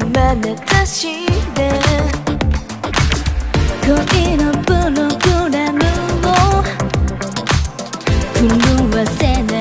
今流して恋のプログラムを狂わせない。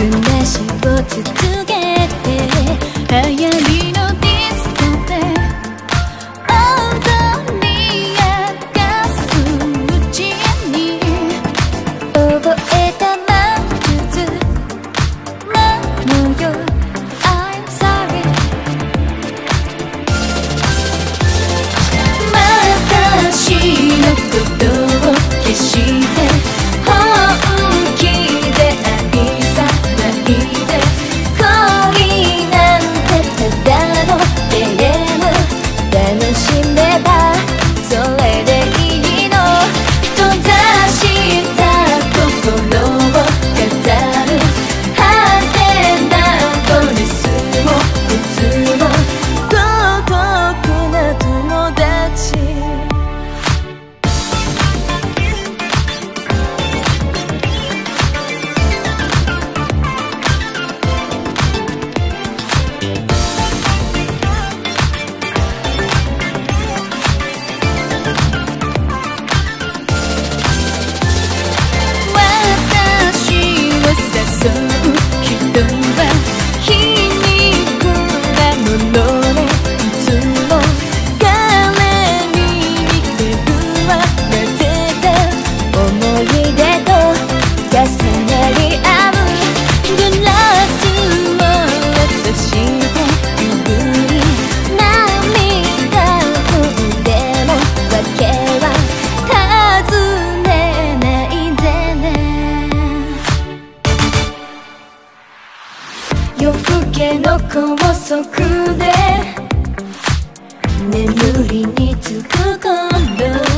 話を続けて我们心 wanna know けの高速で眠りにつく頃